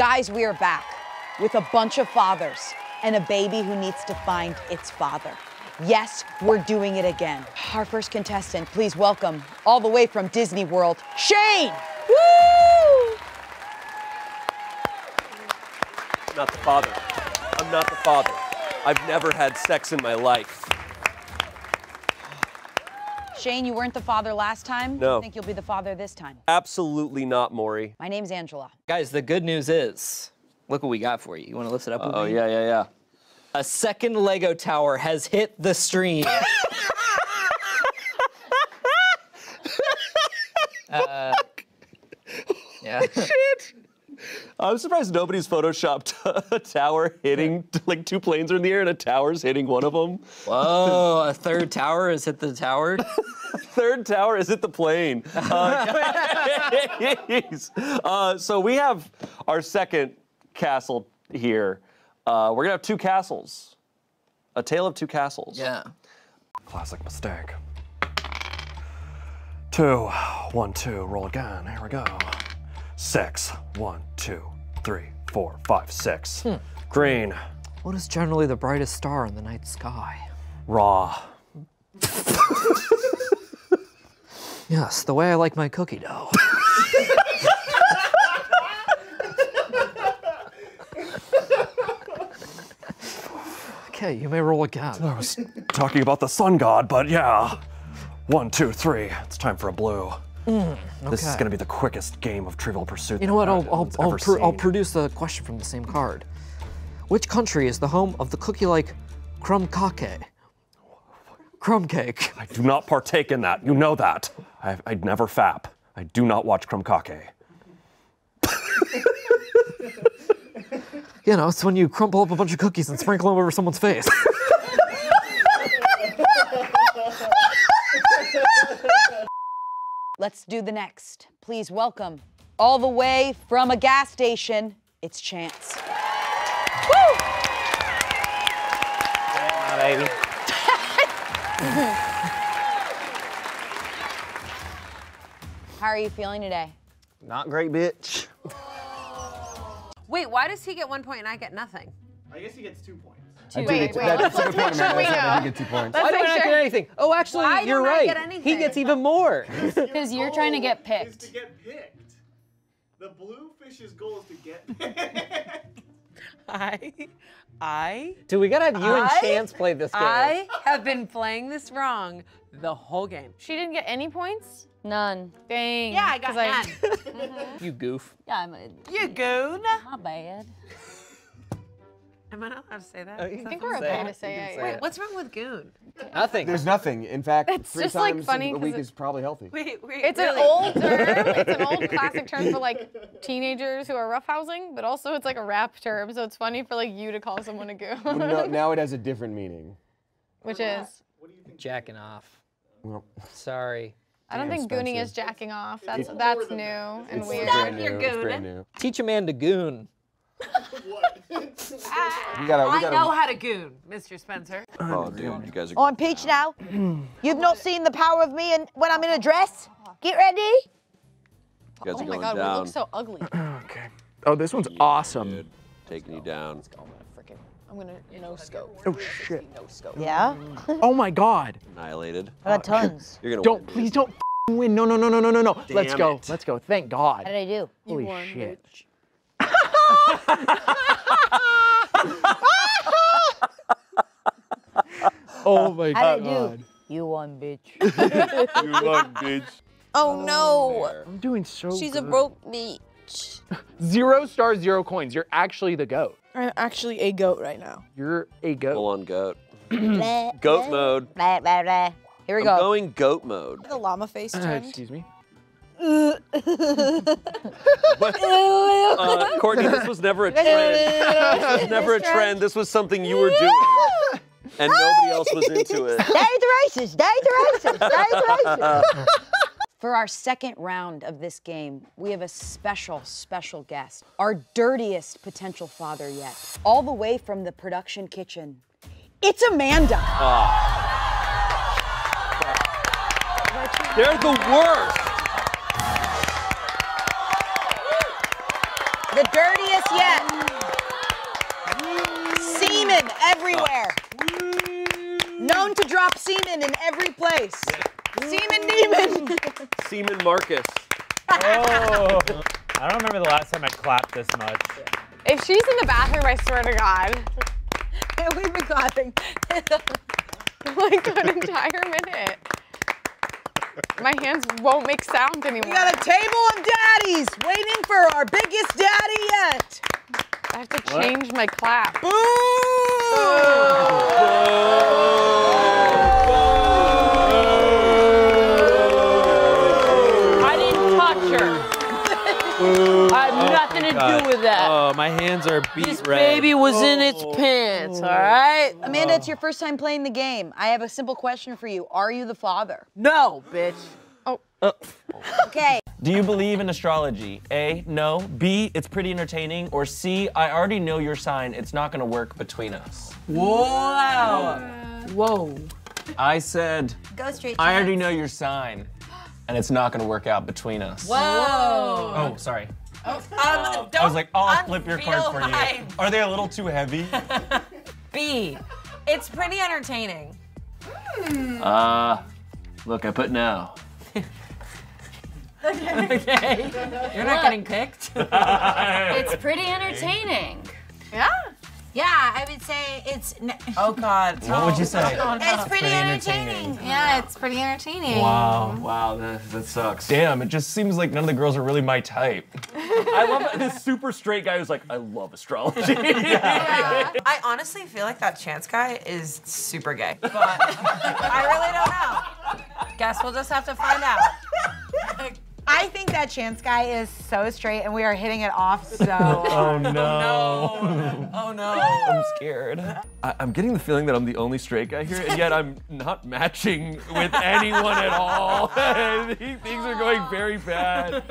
Guys, we are back with a bunch of fathers and a baby who needs to find its father. Yes, we're doing it again. Our first contestant, please welcome, all the way from Disney World, Shayne! Woo! Not the father. I'm not the father. I've never had sex in my life. Shayne, you weren't the father last time. No. I think you'll be the father this time. Absolutely not, Maury. My name's Angela. Guys, the good news is, look what we got for you. You want to lift it up? with Oh, yeah, yeah, yeah. A second Lego tower has hit the stream. uh, yeah. I'm surprised nobody's photoshopped a tower hitting, like two planes are in the air and a tower's hitting one of them. Whoa, a third tower has hit the tower. Third tower is it the plane? Uh. Uh, so we have our second castle here. Uh, we're gonna have two castles. A tale of two castles. Yeah. Classic mistake. Two, one, two, roll again. Here we go. Six, one, two, three, four, five, six. Green, What is generally the brightest star in the night sky? raw. Yes, the way I like my cookie dough. okay, you may roll again. I was talking about the sun god, but yeah. One, two, three. It's time for a blue. Mm, this is gonna be the quickest game of Trivial Pursuit. You know what? I'll, I'll, I'll, pr- I'll produce a question from the same card. Which country is the home of the cookie-like crumb cake? Crumb cake. I do not partake in that. You know that. I, I'd never fap. I do not watch crumb cake. You know, it's when you crumple up a bunch of cookies and sprinkle them over someone's face. Let's do the next. Please welcome, all the way from a gas station, it's Chanse. baby. How are you feeling today? Not great, bitch. Wait, why does he get one point and I get nothing? I guess he gets two points. I do Wait, get two- wait, that- let's- that's a good let's point, make sure we Amanda. I know. do get two points. Let's Why do I make not get anything? Oh, actually, Why you're right. get He gets even more. Because you're trying to get Is picked. to get picked. The blue fish's goal is to get picked. I, I, Do we gotta have you and Chanse play this game. I have been playing this wrong the whole game. She didn't get any points? None. Dang. Yeah, I got 'cause none. Mm-hmm. You goof. Yeah, I'm a, you goon. not bad. Am I not allowed to say that? Oh, Is you I think we're okay to say You it. say Wait, it. What's wrong with goon? Nothing. There's nothing. In fact, It's three just, like, funny a 'cause week it- is probably healthy. Wait, wait. It's really? an old term. It's an old classic term for like teenagers who are roughhousing, but also it's like a rap term. So it's funny for like you to call someone a goon, Well, no, now it has a different meaning. which is Jacking off. Well, Sorry. I don't Damn, think gooning is jacking off. That's It's that's new that. and it's weird. brand your goon. Teach a man to goon. What? We gotta, we I gotta, know how to goon, Mr. Spencer. Oh, oh dude, you guys are. I'm Peach now. You've not seen the power of me and when I'm in a dress? Get ready. You guys Oh are my going god, we down. look so ugly. Okay. Oh, this one's awesome. Dude, taking you down. I'm gonna freaking, I'm gonna no scope. Oh shit. No scope. Yeah? Mm. Oh my god. Annihilated. I got oh, tons. You're gonna Don't win. please don't f***ing win. No no no no no no no. Let's go. it. Let's go. Thank God. How did I do? Holy won, shit. Oh my How I god. do? You won, bitch. You won, bitch. Oh no. I'm doing so She's a broke bitch. Zero stars, zero coins. You're actually the goat. I'm actually a goat right now. You're a goat. Full on goat. Blah, Goat mode. Blah, blah, blah. Here we I'm go. going goat mode. The llama face Uh, excuse me. Uh, Courtney, this was never a trend. This was never a trend. This was something you were doing. And nobody else was into it. Stay the races. Stay the races. Stay the races. For our second round of this game, we have a special, special guest, our dirtiest potential father yet, all the way from the production kitchen. It's Amanda. They're the worst. The dirtiest yet. Semen everywhere. Known to drop semen in every place. Semen demon. Seaman Marcus. Oh, I don't remember the last time I clapped this much. If she's in the bathroom, I swear to God. We've been clapping. like an entire minute. My hands won't make sound anymore. We got a table of daddies waiting for our biggest daddy yet. I have to change my clap. I have nothing to do with that. Oh, my hands are beat This red. baby was in oh. its pants, all right? Amanda, it's oh. your first time playing the game. I have a simple question for you. Are you the father? No, bitch. Oh. oh. Okay. Do you believe in astrology? A, no. B, it's pretty entertaining. Or C, I already know your sign. It's not gonna work between us. Wow. Whoa. I said, Go straight. I already know your sign, and it's not gonna work out between us. Whoa. Oh, sorry. Um, I was like, oh, I'll flip your cards for you. my- Are they a little too heavy? B. It's pretty entertaining. Uh, look, I put no. okay. You're not getting picked. It's pretty entertaining. Yeah? Yeah, I would say it's. n- Oh God. What would you say? It's pretty, pretty entertaining. Yeah, it's pretty entertaining. Wow. Wow, that, that sucks. Damn, it just seems like none of the girls are really my type. I love this super straight guy who's like, I love astrology. I honestly feel like that chance guy is super gay, but I really don't know. Guess we'll just have to find out. I think that chance guy is so straight and we are hitting it off so. Oh, oh no. Oh no. I'm scared. I, I'm getting the feeling that I'm the only straight guy here, and yet I'm not matching with anyone at all. Things are going very bad.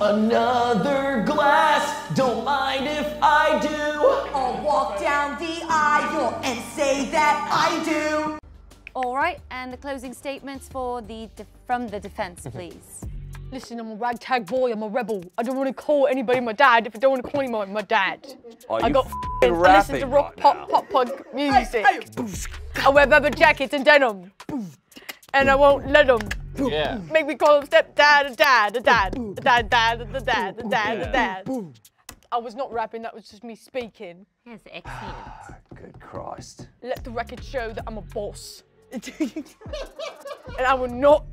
Another glass, don't mind if I do. I'll walk down the aisle and say that I do. All right, and the closing statements for the de- from the defense, mm-hmm. please. Listen, I'm a ragtag boy. I'm a rebel. I don't want to call anybody my dad if I don't want to call him my dad. Are I got f***ing I listen to rock, right pop, pop, punk music. I wear rubber jackets and denim. And I won't let them Yeah. make me call him stepdad, a dad, a dad, a mm-hmm. dad, dad, a dad, a dad, a dad. Mm-hmm. I was not rapping, that was just me speaking. Yes, excellent. Ah, good Christ. Let the record show that I'm a boss. and I will not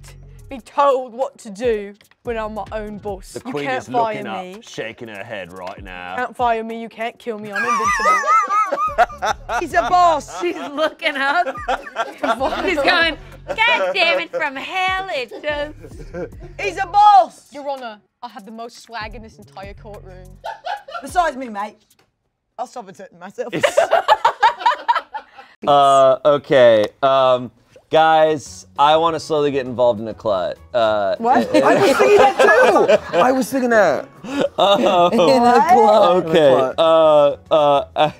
be told what to do when I'm my own boss. The you queen can't is fire looking me. up, shaking her head right now. You Can't fire me, you can't kill me, I'm invincible. He's a boss. She's looking up. He's going, God damn it, from hell it just. He's a boss. Your Honor, I have the most swag in this entire courtroom. Besides me, mate. I'll stop it myself. Uh, okay. Um, guys, I want to slowly get involved in a clut. Uh, What? I was thinking that too. I was thinking that. Oh, In a clut. Okay. In a Uh, uh,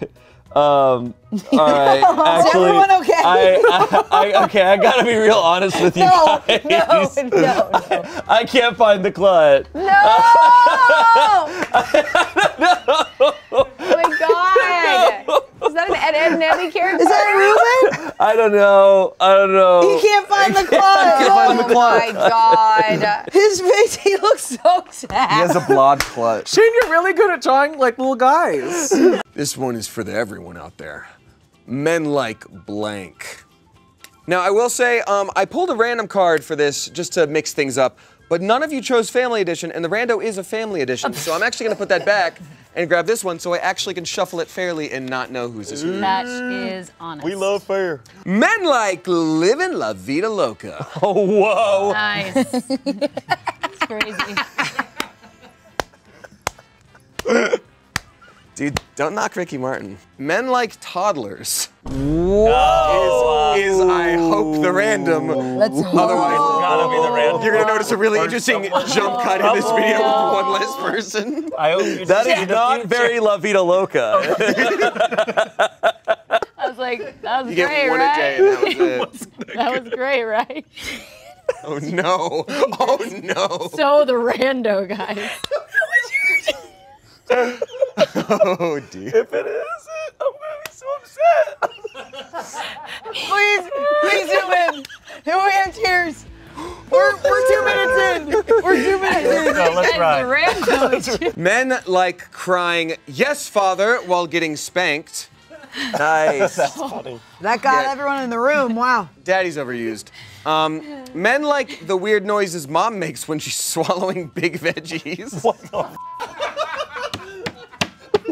um, all right. Is everyone okay? I, I, I, okay, I gotta be real honest with you No, guys. no, no, no. I can't find the clut. My god! Is that an Ed, Edd n Eddy character? Is that Ruben? I don't know. I don't know. He can't find the clut. Can't find the Oh my god. His face, he looks so sad. He has a blood clutch. Shayne, you're really good at drawing like little guys. This one is for the everyone out there. Men like blank. Now, I will say, um, I pulled a random card for this just to mix things up, but none of you chose Family Edition, and the rando is a Family Edition, so I'm actually gonna put that back and grab this one so I actually can shuffle it fairly and not know whose is who. That is honest. We love fair. Men like living La Vida Loca. Oh, whoa. Nice. it's crazy. Dude, don't knock Ricky Martin. Men like toddlers. Whoa. Is, is I hope the random. Let's Otherwise, Gotta be the random. you're gonna notice a really interesting jump cut in this video with one less person. I hope you That see not very La Vida Loca. I was like, that was You get great, one a day right? and that was it. That was great, right? Oh no. Oh no. So the rando guys. Oh dear. If it isn't, I'm gonna be so upset. Please, please zoom in. Here we have tears. We're, we're two minutes in. We're two minutes in. go, let's ride. Men like crying, yes, father, while getting spanked. Nice. That's funny. That got Yeah. everyone in the room. Wow. Daddy's overused. Um, men like the weird noises mom makes when she's swallowing big veggies. What the?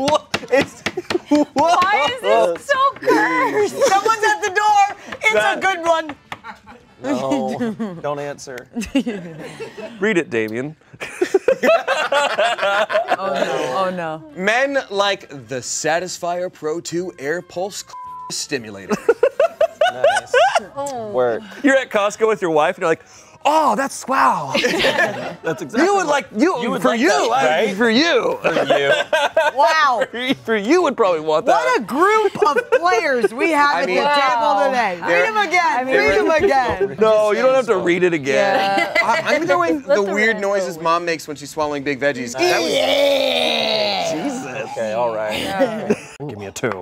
What? It's, what? Why is this oh, so cursed? Someone's at the door. It's That- a good one. No, don't answer. Read it, Damien. Oh no. Oh no. Men like the Satisfyer Pro 2 Air Pulse stimulator. Nice. Work. You're at Costco with your wife, and you're like, "Oh, that's wow." That's exactly. you would like you, You would for like you, that, I- right? for you, For you. Wow. for you would probably want that. What a group of players we have I at mean- the table today. Read them again. Read them again. no, you don't have to read it again. I, I'm going Let the the weird random noises mom makes when she's swallowing big veggies. That was, Jesus. Okay, all right. Give me a two.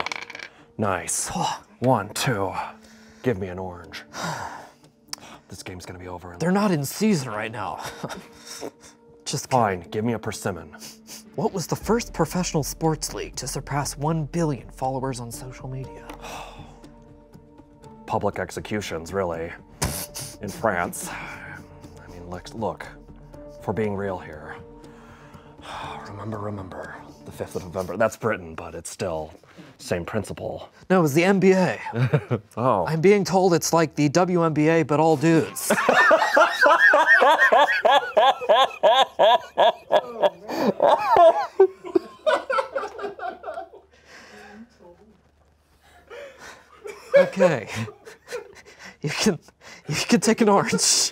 Nice. One, two. Give me an orange. This game's gonna be over. In They're not in season right now. Just fine. Give me a persimmon. What was the first professional sports league to surpass 1 billion followers on social media? Public executions, really. In France. I mean, look, look. For being real here. Remember, remember. The 5th of November. That's Britain, but it's still same principle. No, it was the NBA. oh. I'm being told it's like the WNBA, but all dudes. okay. You can you can take an orange.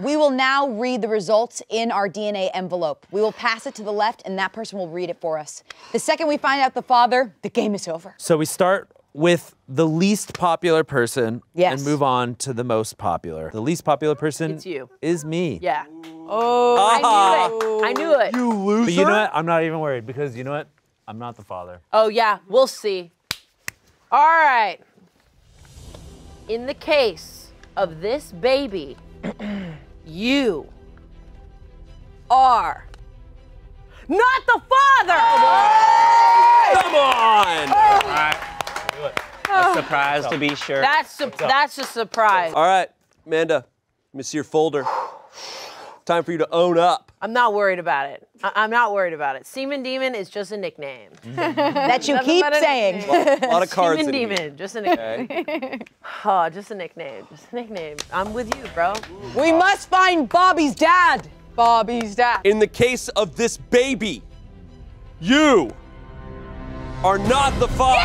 We will now read the results in our DNA envelope. We will pass it to the left, and that person will read it for us. The second we find out the father, the game is over. So we start with the least popular person Yes. and move on to the most popular. The least popular person It's you. is me. Yeah. Oh, I knew it. Ah. I knew it. You loser. But you know what? I'm not even worried because you know what? I'm not the father. Oh, yeah, we'll see. All right. In the case of this baby, you are not the father. Come on! Oh. A surprise to be sure. That's su- that's a surprise. All right, Amanda, let me see your folder. Time for you to own up. I'm not worried about it. I- I'm not worried about it. Seaman Demon is just a nickname. Mm-hmm. That you keep but a saying. nickname. A lot of cards Seaman in here. Demon, just a nickname. oh, just a nickname. Just a nickname. I'm with you, bro. We must find Bobby's dad. Bobby's dad. In the case of this baby, you are not the father.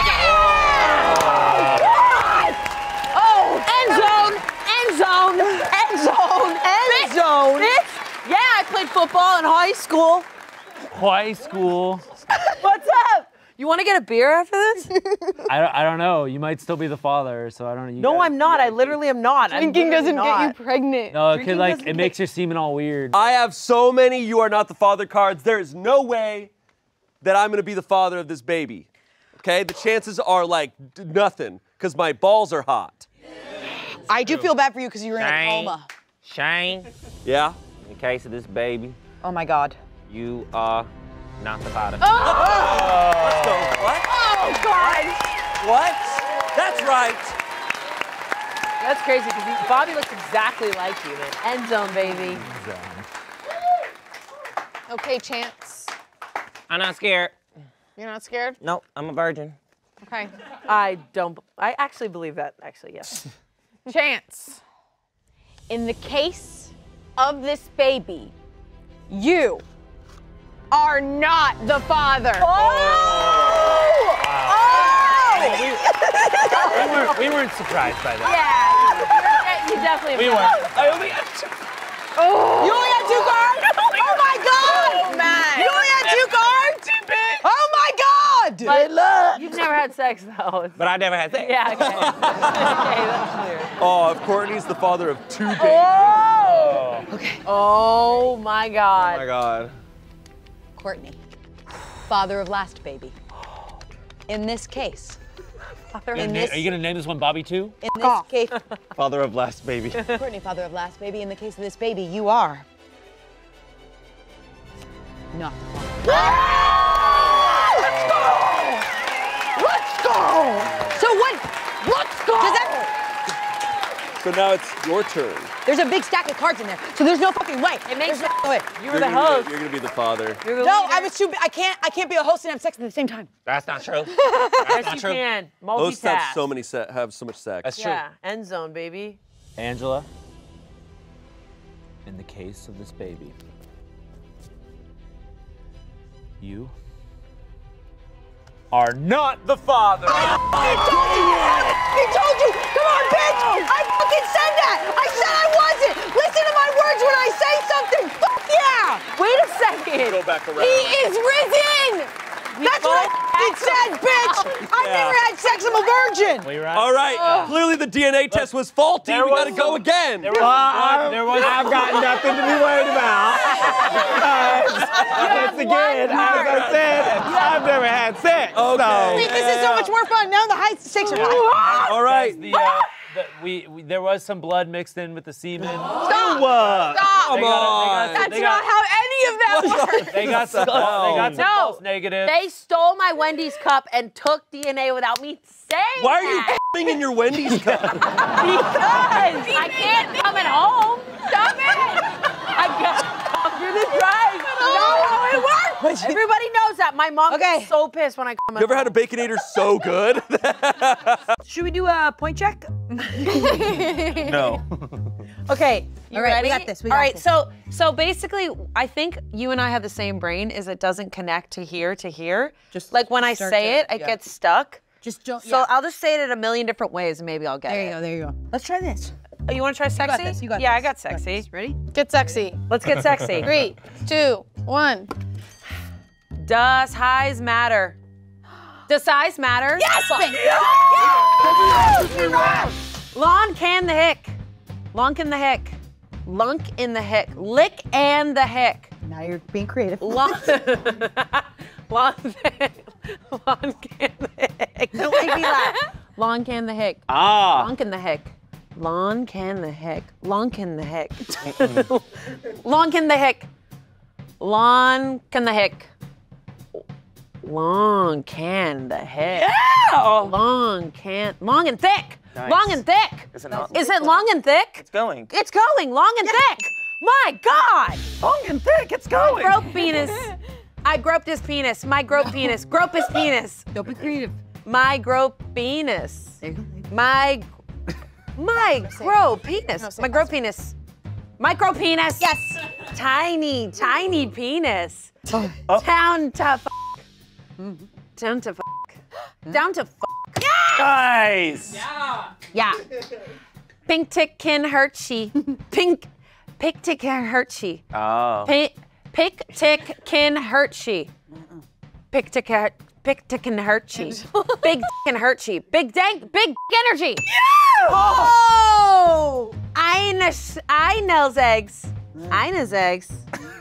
Oh, end zone, end zone, end zone, end zone. Bitch. Yeah, I played football in high school. High school. What's up? You want to get a beer after this? I don't, I don't know. You might still be the father, so I don't know. You no, gotta- I'm not. I literally am not. I'm Drinking doesn't not. get you pregnant. No, it Drinking like doesn't it makes your semen all weird. I have so many you are not the father cards. There is no way that I'm going to be the father of this baby. Okay? The chances are like d- nothing because my balls are hot. I do feel bad for you because you were in a Shayne. coma. Shayne, Yeah? In the case of this baby, Oh my God. you are not the father. Oh! Let's go. What? Oh God. What? That's right. That's crazy because Bobby looks exactly like you, man. End zone, baby. End zone. Okay, Chanse. I'm not scared. You're not scared? Nope, I'm a virgin. Okay. I don't. I actually believe that. Actually, yes. Chanse. In the case of this baby, you are not the father. Oh! oh! oh! we, weren't, we weren't surprised by that. Yeah. You definitely. We weren't. I only got two. Oh! You only had two cards? Oh my God! man. You only had two cards? Oh my God! But you've never had sex though. But I never had sex. Yeah. Okay. okay, that's clear. Oh, if Courtney's the father of two babies. Oh. Okay. Oh my God. Oh my God. Courtney, father of last baby. In this case, Are you in gonna this, are you gonna name this one Bobby too? in this case, Father of last baby. Courtney, father of last baby. In the case of this baby, you are not the father. Let's go! Let's go! So what? Let's go! Does? So now it's your turn. There's a big stack of cards in there, so there's no fucking way. It makes There's no way. You were You're the gonna be host. You're gonna be the father. You're the No, leader. I was too. I can't. I can't be a host and have sex at the same time. That's not true. Yes, you true. can. Hosts have Multitask. so many se- have so much sex. That's true. Yeah, end zone, baby. Angela, in the case of this baby, you are not the father. I told you! I told you! Come on, bitch! I fucking said that! I said I wasn't! Listen to my words when I say something! Fuck yeah! Wait a second. Go back around. He is risen! That's what I said, bitch! I've Yeah. never had sex, I'm a virgin! We were at- All right. Clearly the DNA test was faulty. there We gotta go again. There was, one- there was I've got nothing to be worried about. Because, once again, as I said, I've never had sex. Okay. Wait, this is so much more fun. Now the high stakes are high. All right. Ah! The, uh, we, we there was some blood mixed in with the semen. Stop! What? Stop! They got, That's they not got, how any of that works. they got some, they got some No. false negatives. They stole my Wendy's cup and took DNA without me saying Why are you that. in your Wendy's cup? Because I can't come at home. Stop it! I got come through the drive. No, it works. Everybody knows that. My mom Okay. gets so pissed when I come. You ever had a baconator so good? Should we do a point check? No. Okay, you All right, ready? we got this, we got right, this. so so basically, I think you and I have the same brain. Is it doesn't connect to here to here? Just like when I say to- it, it yeah. gets stuck. Just don't. So I'll just say it in a million different ways, and maybe I'll get there it. you go. There you go. Let's try this. Oh, you want to try got sexy? this, you got yeah, I this, got got sexy. this. Ready? Get sexy. Let's get sexy. Three, two, one. Does size matter? Does size matter? Yes, Lawn can the hick. Lunk in the hick. Lunk in the hick. Lick and the hick. Now you're being creative. Lawn. Lawn. Lawn can the hick. Don't make me laugh. Lawn can the hick. Ah. Lawn can the hick. Lawn can the hick. Lawn can the hick. Lawn can the hick. Lawn can the hick. Long can the hick. Yeah! Long can long and thick. Nice. Long and thick. Is it not? Is it long and thick? It's going. It's going long and thick. My God! Long and thick. It's going. Grope penis. I groped his penis. My grope penis. Grope his penis. Don't be creative. My grope penis. There you go. there you go. My my grope penis. My it grope penis. Micro penis. Yes. Tiny, tiny penis. Oh. oh. Down to f. Down to f. Down to f. Nice. Yeah. Yeah. Pink tick can hurt she. Pink, pink tick can hurt she. Oh. Pink, pick tick can hurt she. Pick tick hurt. Pick tick can hurt she. Big can hurt she. Big dank, big energy. Yeah! Oh! I knows, I knows eggs. I knows eggs.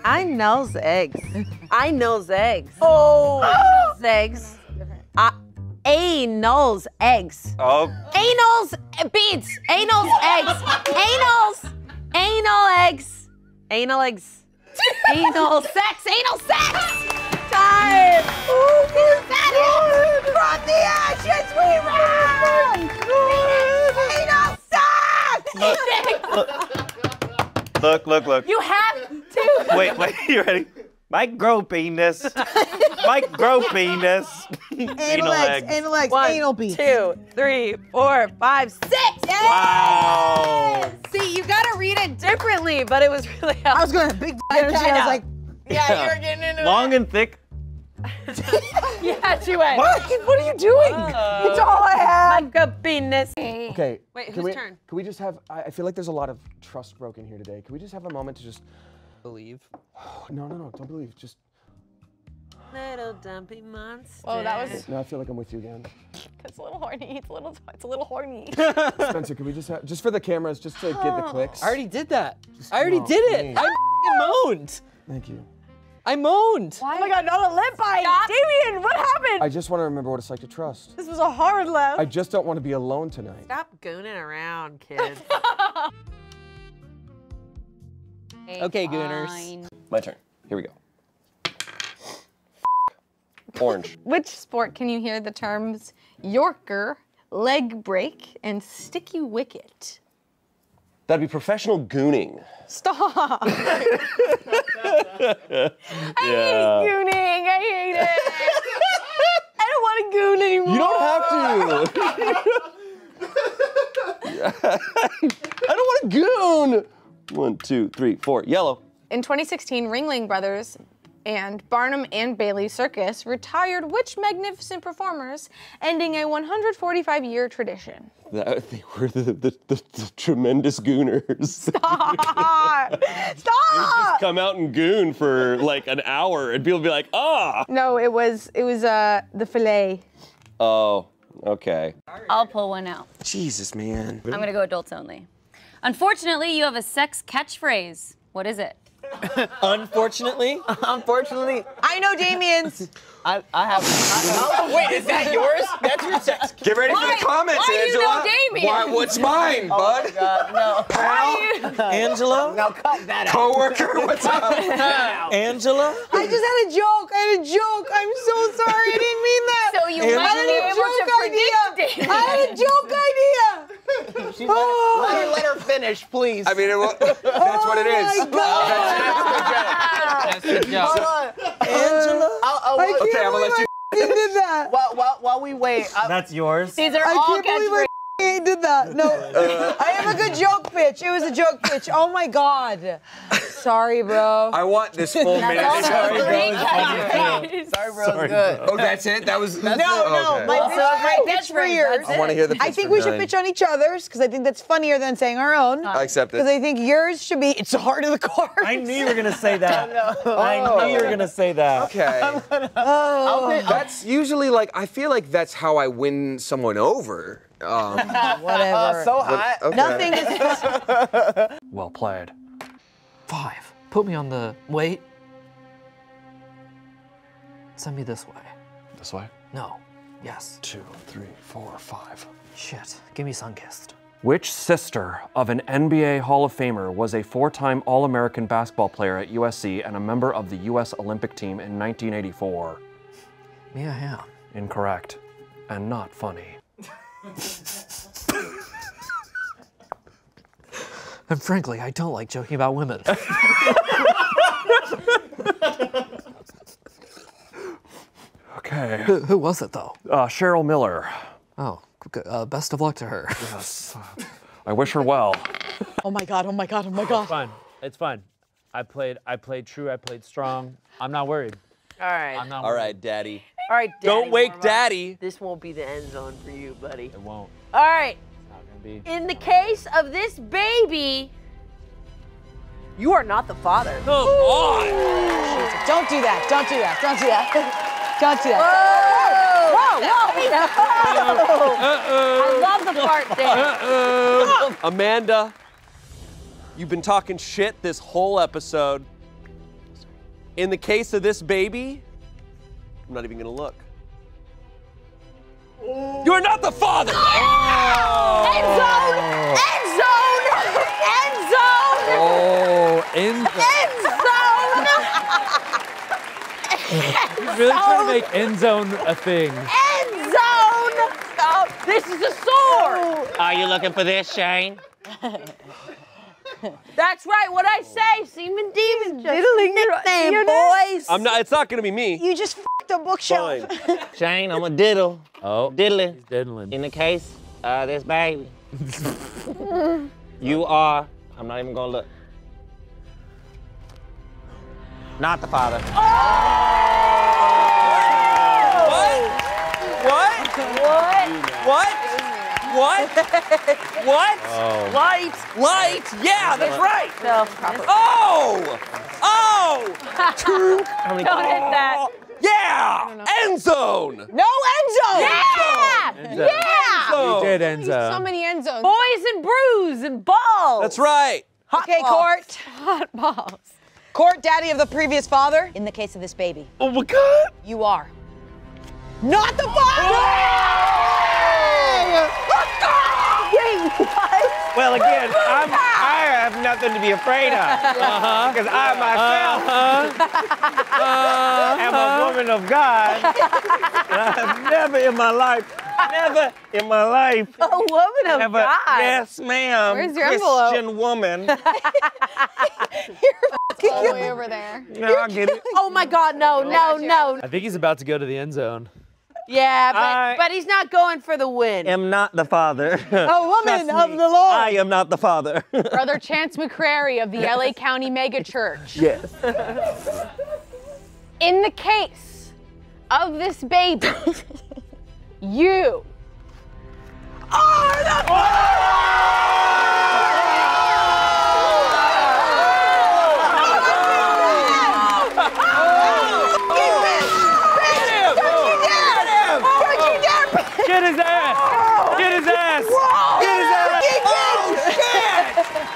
I knows eggs. I knows eggs. Oh! I knows eggs. I, A knows eggs. Oh. Anals beads. Anals eggs. Anals. Anal eggs. Anal eggs. Anal sex. Anal sex. Time. Who is that? It? From the ashes we rise. Anal sex. Look, look, look. You have to. Wait, wait. You ready? Micro penis. Micro penis. Anal eggs. Anal eggs. One, Anal beads. two, three, four, five, six. Wow. See, you gotta read it differently, but it was really. I was going to big energy. I was like, Yeah, you're getting into it. Long and thick. yeah, she went. what? What are you doing? It's all I have. Micro penis. Okay. Wait, can whose we, turn? Can we just have? I, I feel like there's a lot of trust broken here today. Can we just have a moment to just Believe. No, no, no. Don't believe. Just Little dumpy monster. Oh, that was. now. I feel like I'm with you again. It's a little horny. It's a little. It's a little horny. Spencer, can we just have just for the cameras, just to get the clicks? I already did that. I already no, did it. please. I moaned. Thank you. I moaned. Oh my god, not a lip bite. Damien, what happened? I just want to remember what it's like to trust. This was a hard laugh. I just don't want to be alone tonight. Stop gooning around, kids. Okay, Gooners. My turn. Here we go. Orange. Which sport can you hear the terms Yorker, leg break, and sticky wicket? That'd be professional gooning. Stop! I yeah. hate gooning. I hate it. I don't want to goon anymore. You don't have to. I don't want to goon. One, two, three, four. Yellow. In 2016, Ringling Brothers and Barnum and Bailey Circus retired which magnificent performers, ending a 145-year tradition? That, they were the, the, the, the tremendous gooners. Stop! Stop! Come out and goon for like an hour, and people be like, ah. No, it was it was uh the fillet. Oh, okay. I'll pull one out. Jesus, man. I'm gonna go adults only. Unfortunately, you have a sex catchphrase. What is it? Unfortunately. Unfortunately. I know Damien's. I, I have. Oh, wait, is that yours? That's your sex. Get ready for the comments, why do you know Damien? Why, what's mine, Oh bud? my God, no. Pal? Angela? Now cut that out. Coworker, what's up? Angela? I just had a joke. I had a joke. I'm so sorry. I didn't mean that. So you I might be able to idea. predict it. I had a joke idea. Let her, let her finish, please. I mean, it, wa- that's what it is. Oh my God. That's your job. Hold on. Angela? I'll, I'll, I can't Okay, I'm gonna let you- You did that. While, while, while we wait, I, That's yours. These are I all can't believe I catchphrases. did that. No, uh, I have a good joke pitch. It was a joke pitch. Oh my God. Sorry, bro. I want this full minute. Sorry, bro. Sorry, Sorry, bro. It's good. Oh, that's it? That was. no, no. Okay. My Also, pitch, my great pitch for catchphrase, yours. I want to hear the pitch. I think for we should pitch on each other's because I think that's funnier than saying our own. I accept it. Because. I think yours should be it's the heart of the cards. I knew you were gonna say that. Oh. I knew you were oh. gonna say that. Okay. Oh. That's usually like, I feel like that's how I win someone over. Um, Whatever. so hot. okay. Nothing is. Well played. Five. Put me on the. Wait. Send me this way. This way. No. Yes. Two, three, four, five. Shit. Give me Sunkissed. Which sister of an NBA Hall of Famer was a four time All American basketball player at USC and a member of the US Olympic team in 1984? Mia Hamm. Incorrect. And not funny. And frankly, I don't like joking about women. Okay. who, who was it though? Uh, Cheryl Miller. Oh, uh, best of luck to her. Yes. I wish her well. Oh my God. Oh my God. Oh my god! It's God. fine. It's fine. I played. I played true. I played strong. I'm not worried. All right. I'm not All worried. right, Daddy. All right, Daddy. Don't wake warm. Daddy. This won't be the end zone for you, buddy. It won't. All right. It's not gonna be. In the case of this baby, you are not the father. Come on. Don't do that. Don't do that. Don't do that. Don't do that. Whoa, whoa, whoa. I love the part there. Uh-oh. Amanda, you've been talking shit this whole episode. In the case of this baby, I'm not even gonna look. Oh. You're not the father! End zone! End zone! End zone! Oh, in End zone! He's really trying to make end zone a thing. End zone! Oh, this is a sword! Are you looking for this, Shayne? That's right, what I say, Seaman Demon. Diddling your nickname, your boys. I'm not. It's not gonna be me. You just f***ed a bookshelf. Fine. Shayne, I'm a diddle. Oh, Diddling. he's diddling. In the case of this baby, you are, I'm not even gonna look. Not the father. Oh! What? What? What? What? What? Oh. Light. Light? Yeah, that's right. No, proper. Oh! Oh! How many Don't hit that. Yeah! End zone! No end zone. Yeah! End zone. Yeah! Oh. You did end zone. So many end zones. Boys and brews and balls. That's right. okay, balls. court. Hot balls. Court daddy of the previous father. In the case of this baby. Oh my God. You are. Not the father! Wait, what? Well, again, I'm, I have nothing to be afraid of. Uh-huh. Because I myself am a woman of God. and I have never in my life, never in my life. A woman of ever, God. Yes, ma'am. Where's your envelope? Christian woman. All the way over there. No, I get it. Oh my God, no, no, no. I think he's about to go to the end zone. Yeah, but, I- but he's not going for the win. I am not the father. A oh, woman Trust of me, the Lord. I am not the father. Brother Chanse McCrary of the LA County Mega Church. yes. In the case of this baby, you Get his ass! Get his ass! Get his ass! Oh, shit!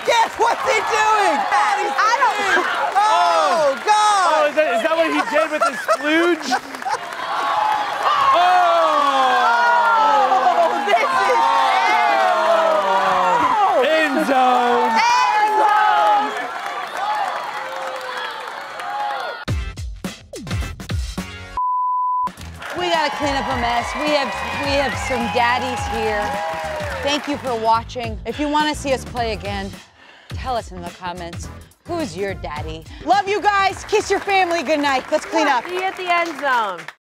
Guess what's he doing? I don't. Oh, God! Oh, is that, is that what he did with his splooge? Oh! End zone! We gotta clean up a mess. We have we have some daddies here. Thank you for watching. If you want to see us play again, tell us in the comments. Who's your daddy? Love you guys. Kiss your family. Good night. Let's clean up. See you at the end zone.